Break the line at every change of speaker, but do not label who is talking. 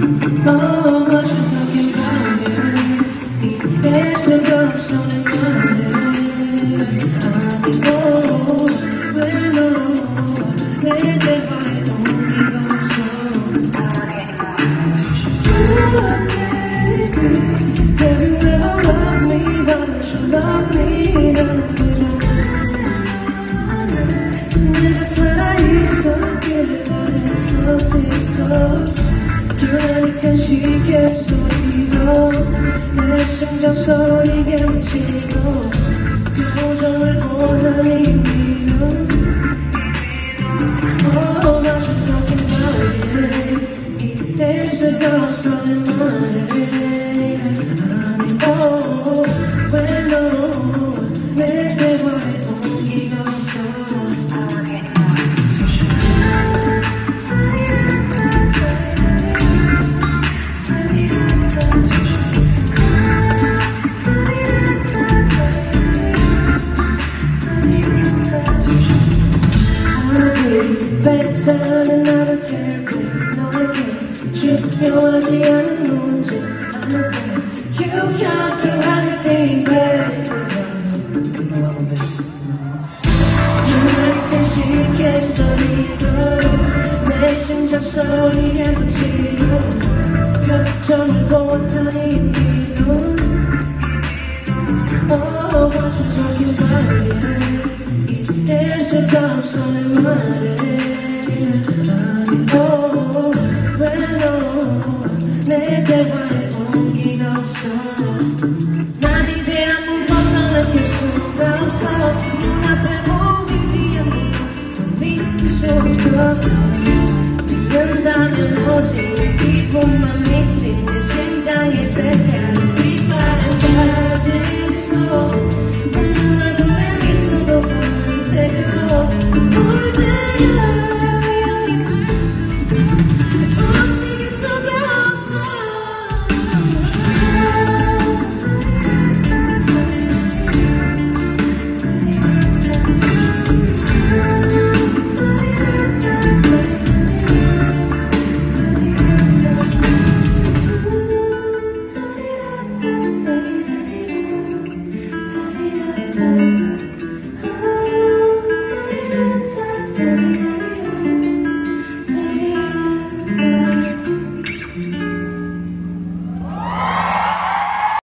Oh, what you talking about, yeah 이럴 수가 없어 내 맘에 아니고 왜너내 대화에 동기가 없어 Have you ever loved me? Why don't you love me? 그러니까 시계 소리도 내 심장 소리에 묻히고 표정을 보는 이미는 don't care babe 너에게 중요하지 않은 문제 하나뿐 You can't feel anything babe 그러니까 시계 소리도 내 심장 소리에 묻히고 표정을 보았더니 이미는 Oh, what you talking about, yeah 이될 수가 없어 내 말에 아니고 왜너내 대화에 온기가 없어 난 이제 아무것도 느낄 수가 없어 눈앞에 보이지 않는 건 믿을 수 없어 믿는다면 오직 내 기쁨만